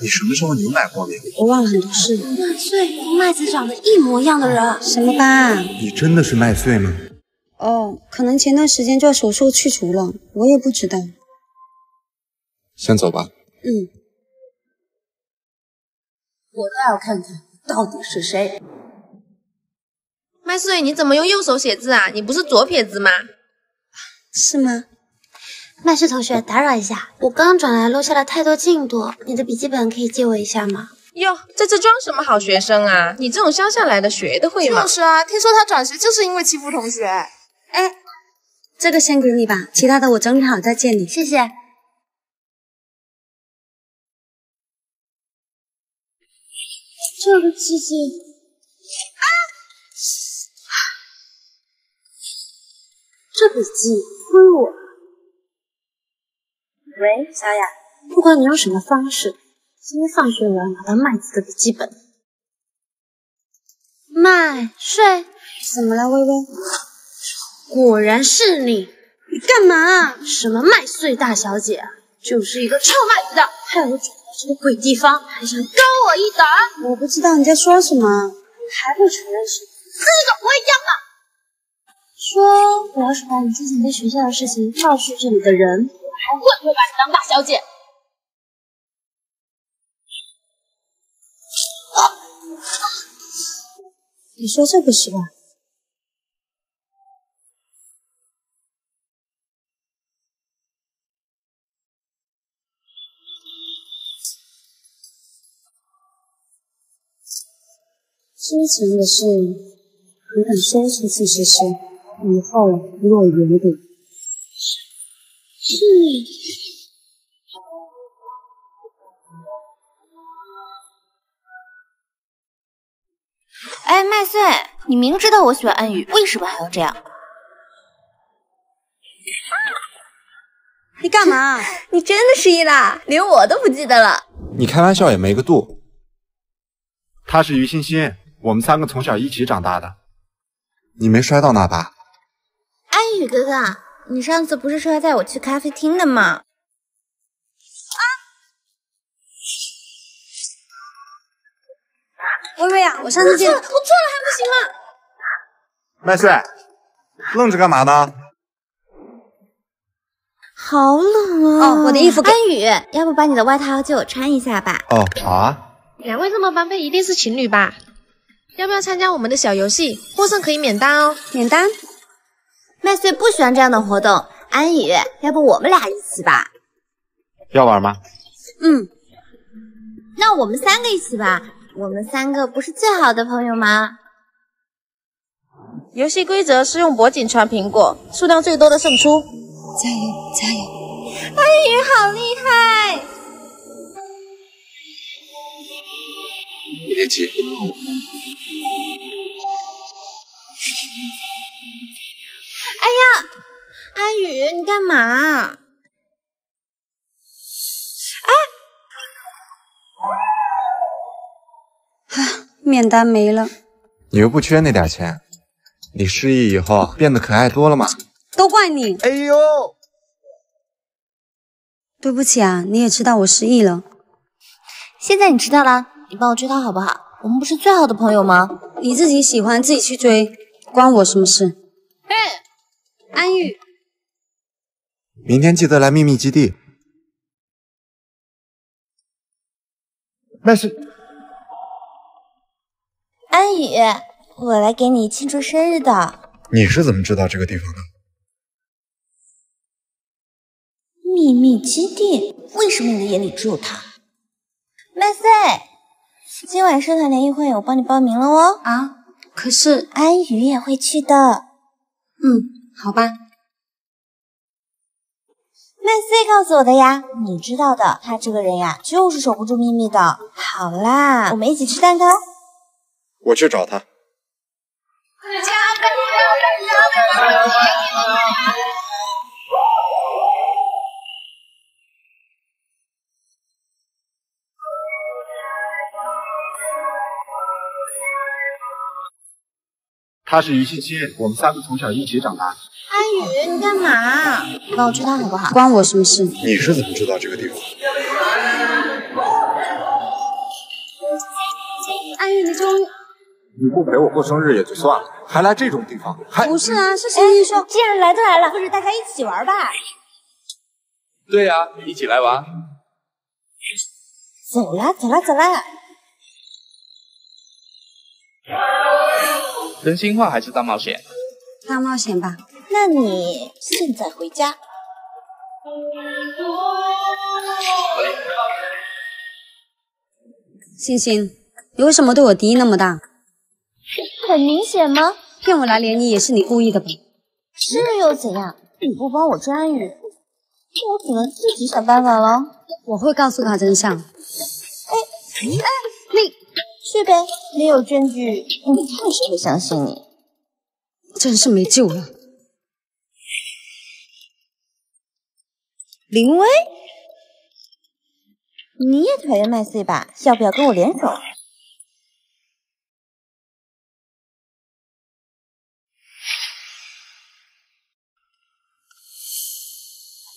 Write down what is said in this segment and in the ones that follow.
你什么时候牛奶过敏？我忘了很多事。麦穗和麦子长得一模一样的人，什么班？你真的是麦穗吗？哦，可能前段时间做手术去除了，我也不知道。先走吧。嗯。我倒要看看到底是谁。麦穗，你怎么用右手写字啊？你不是左撇子吗？是吗？麦氏同学，打扰一下，我刚转来落下了太多进度，你的笔记本可以借我一下吗？哟，在这装什么好学生啊？你这种乡下来的学得会吗？就是啊，听说他转学就是因为欺负同学。哎，这个先给你吧，其他的我整理好再借你。谢谢。这个气息，啊！这笔记归我。喂，小雅，不管你用什么方式，今天放学我要拿到麦子的笔记本。麦穗，怎么了，微微？果然是你！你干嘛？什么麦穗大小姐啊，就是一个臭麦子的，害我转到这个鬼地方，还想高我一等？我不知道你在说什么，还不承认是自个不会讲吗？说我要是把你之前在学校的事情告诉这里的人。还会不会把你当大小姐？你说这个是吧？之前的事，你敢说出去试试？以后离我远点。是。哎，麦穗，你明知道我喜欢安宇，为什么还要这样？你干嘛？你真的失忆啦？连我都不记得了？你开玩笑也没个度。他是于欣欣，我们三个从小一起长大的。你没摔到那吧？安宇哥哥。你上次不是说要带我去咖啡厅的吗？啊！微微啊，我上次见我错了还不行吗？麦穗，愣着干嘛呢？好冷啊！哦，我的衣服。安宇，要不把你的外套借我穿一下吧？哦，好啊。两位这么般配，一定是情侣吧？要不要参加我们的小游戏？获胜可以免单哦。免单。麦穗不喜欢这样的活动，安宇，要不我们俩一起吧？要玩吗？嗯，那我们三个一起吧，我们三个不是最好的朋友吗？游戏规则是用脖颈传苹果，数量最多的胜出。加油，加油！安宇好厉害！别急。安宇，你干嘛？哎，啊，免单没了。你又不缺那点钱，你失忆以后变得可爱多了嘛？都怪你！哎呦，对不起啊，你也知道我失忆了。现在你知道了，你帮我追他好不好？我们不是最好的朋友吗？你自己喜欢自己去追，关我什么事？嘿。安宇，明天记得来秘密基地。那是安宇，我来给你庆祝生日的。你是怎么知道这个地方的？秘密基地？为什么你的眼里只有他？麦穗，今晚社团联谊会我帮你报名了哦。啊，可是安宇也会去的。嗯。好吧，麦 C 告诉我的呀，你知道的，他这个人呀，就是守不住秘密的。好啦，我们一起吃蛋糕。我去找他。他是于欣欣，我们三个从小一起长大。安宇，你干嘛？帮我追他好不好？关我什么事？你是怎么知道这个地方？安宇，你终于你不陪我过生日也就算了，还来这种地方，还不是啊，是星星说，既然来都来了，不如大家一起玩吧。对呀、一起来玩。走啦，走啦，走啦！真心话还是大冒险？大冒险吧。那你现在回家。星星，你为什么对我敌意那么大？很明显吗？骗我来连你也是你故意的吧？是又怎样？你不帮我抓安宇，我只能自己想办法了。我会告诉他真相。哎哎，你去呗，没有证据，你看谁会相信你？真是没救了。林薇，你也讨厌麦穗吧？要不要跟我联手？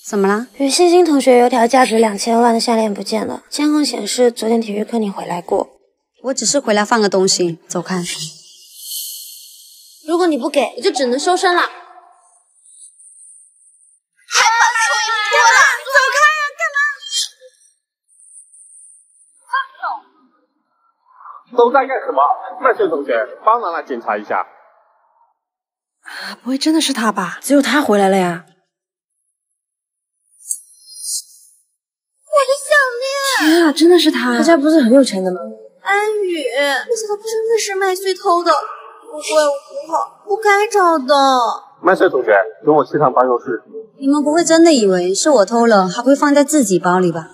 怎么了？与欣欣同学有条价值两千万的项链不见了，监控显示昨天体育课你回来过。我只是回来放个东西，走开。如果你不给，我就只能收身了。都在干什么？麦穗同学，帮忙来检查一下。啊不会真的是他吧？只有他回来了呀！我的项链天啊，真的是他！他家不是很有钱的吗？安宇，没想到真的是麦穗偷的，不怪我不好，不该找的。麦穗同学，跟我去趟办公室。你们不会真的以为是我偷了，还会放在自己包里吧？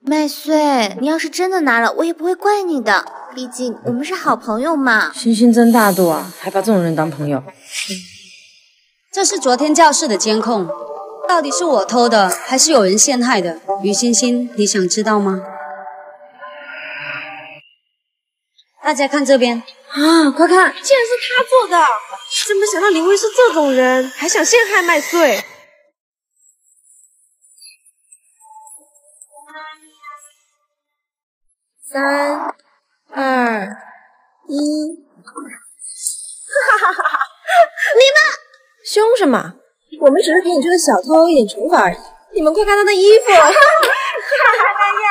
麦穗，你要是真的拿了，我也不会怪你的，毕竟我们是好朋友嘛。星星真大度啊，还把这种人当朋友。这是昨天教室的监控，到底是我偷的，还是有人陷害的？于欣欣，你想知道吗？大家看这边，啊，快看，竟然是他做的！真没想到林薇是这种人，还想陷害麦穗。三、二、一，凶什么？我们只是给你这个小偷一点惩罚而已。你们快看他的衣服！哈哈哈呀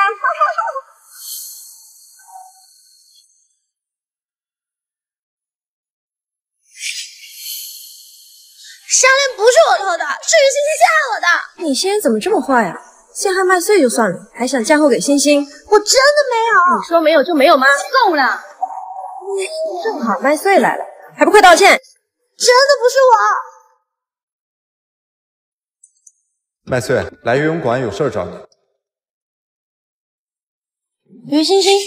项链不是我偷的，是于欣欣陷害我的。你现在怎么这么坏呀、陷害麦穗就算了，还想嫁祸给星星？我真的没有。你说没有就没有吗？够了！正好麦穗来了，还不快道歉！真的不是我。麦穗来游泳馆有事儿找你。于星星，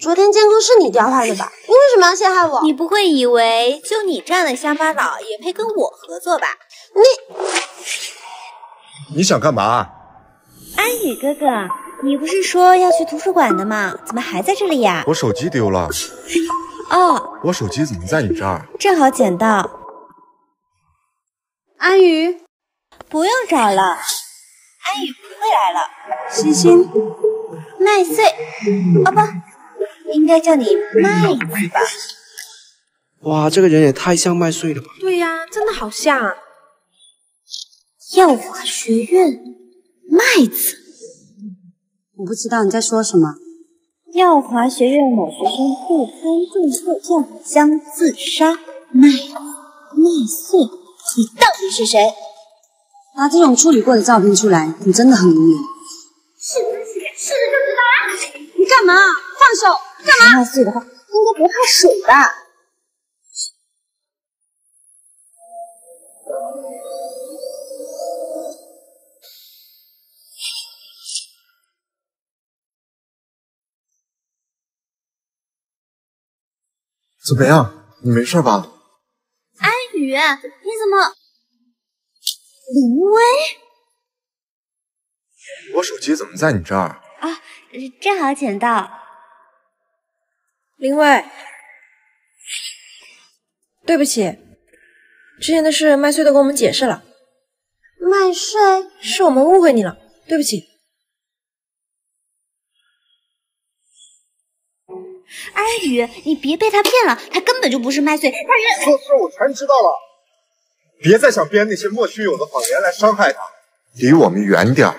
昨天监控是你调换的吧？你为什么要陷害我？你不会以为就你这样的乡巴佬也配跟我合作吧？你想干嘛？安宇哥哥，你不是说要去图书馆的吗？怎么还在这里呀？我手机丢了。哦，我手机怎么在你这儿？正好捡到，安宇，不用找了。安宇不会来了。欣欣，麦穗，哦不，应该叫你麦子吧？哇，这个人也太像麦穗了吧！对呀、真的好像啊！耀华学院，麦子。我不知道你在说什么。耀华学院某学生不堪重负跳江自杀，麦麦穗，你到底是谁？拿这种处理过的照片出来，你真的很无聊。是不是？是的就知道了！你干嘛？放手！干嘛？的话，应该不怕水吧？怎么样？你没事吧？安宇，你怎么？林薇我手机怎么在你这儿？啊，正好捡到。林薇，对不起，之前的事麦穗都跟我们解释了，麦穗是我们误会你了，对不起。阿宇，你别被他骗了，他根本就不是麦穗，他人……错事我全知道了，别再想编那些莫须有的谎言来伤害他，离我们远点儿。